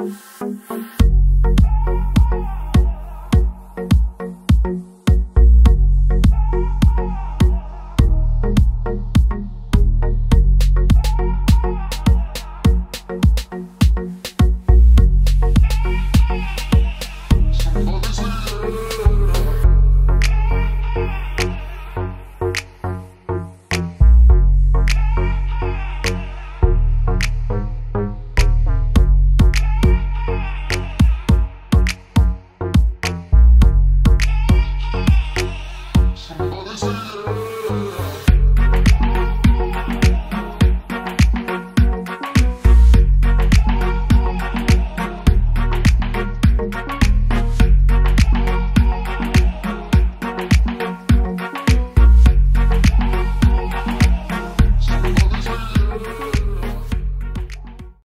Música